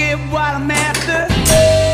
get what I'm after.